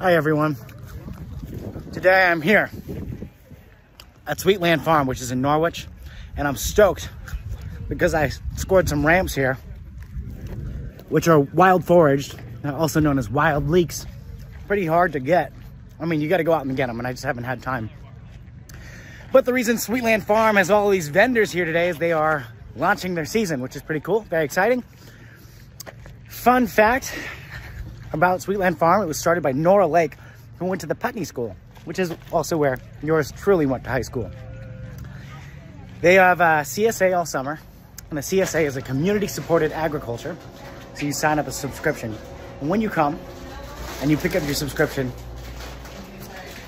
Hi everyone. Today I'm here at Sweetland Farm, which is in Norwich, and I'm stoked because I scored some ramps here, which are wild foraged, also known as wild leeks. Pretty hard to get. I mean, you gotta go out and get them, and I just haven't had time. But the reason Sweetland Farm has all these vendors here today is they are launching their season, which is pretty cool, very exciting. Fun fact, about Sweetland Farm. It was started by Nora Lake, who went to the Putney School, which is also where yours truly went to high school. They have a CSA all summer, and the CSA is a community-supported agriculture. So you sign up a subscription. And when you come and you pick up your subscription,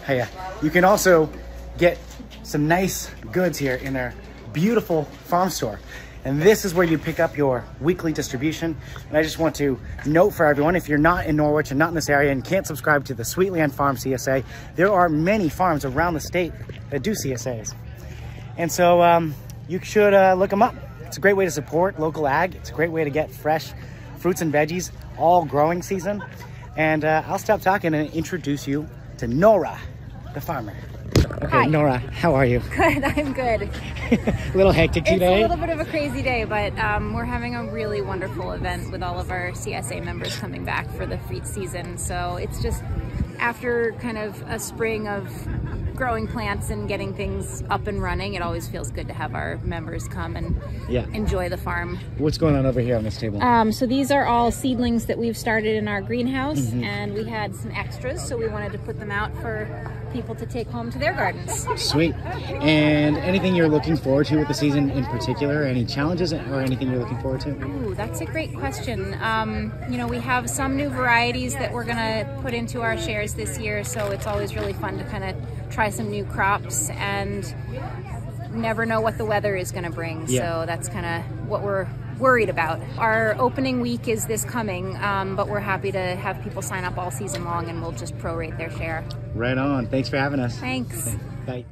uh, you can also get some nice goods here in their beautiful farm store. And this is where you pick up your weekly distribution. And I just want to note for everyone, if you're not in Norwich and not in this area and can't subscribe to the Sweetland Farm CSA, there are many farms around the state that do CSAs. And so um, you should uh, look them up. It's a great way to support local ag. It's a great way to get fresh fruits and veggies all growing season. And uh, I'll stop talking and introduce you to Nora, the farmer. Okay, Hi. Nora, how are you? Good, I'm good. a little hectic It's today. a little bit of a crazy day, but um, we're having a really wonderful event with all of our CSA members coming back for the feed season. So it's just after kind of a spring of growing plants and getting things up and running, it always feels good to have our members come and Yeah. enjoy the farm. What's going on over here on this table? Um, so these are all seedlings that we've started in our greenhouse and we had some extras, so we wanted to put them out for people to take home to their gardens. Sweet. And anything you're looking forward to with the season in particular? Any challenges or anything you're looking forward to? Ooh, that's a great question. Um, you know, we have some new varieties that we're gonna put into our shares this year, so it's always really fun to kind of try some new crops and never know what the weather is gonna bring. Yeah. So that's kind of what we're worried about. Our opening week is this coming, um, but we're happy to have people sign up all season long and we'll just prorate their share. Right on. Thanks for having us. Thanks. Bye.